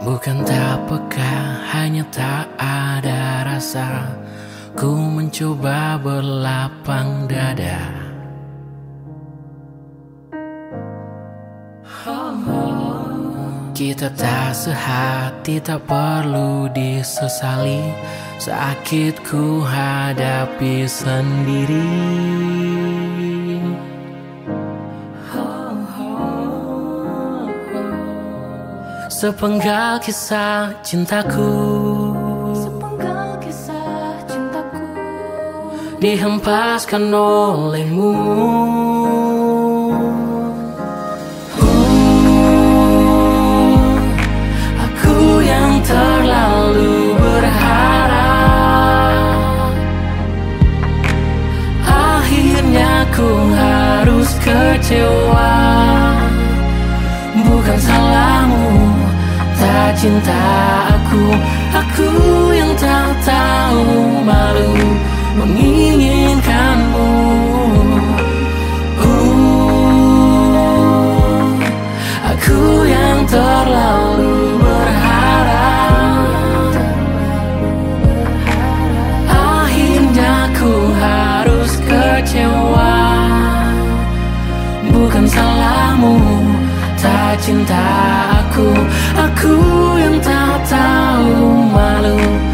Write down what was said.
Bukan tak peka, hanya tak ada rasa. Ku mencoba berlapang dada. Kita tak sehati, tak perlu disesali. Sakitku hadapi sendiri Sepenggal kisah cintaku. Sepenggal kisah cintaku. Dihempaskan olehmu. Aku yang terlalu berharap. Akhirnya ku harus kecewa. Bukan salahmu cinta aku Aku yang tak tahu malu menginginkanmu. Uh, Aku yang terlalu berharap. Akhirnya ku harus kecewa. Bukan salahmu tak cinta aku yang tak tahu malu.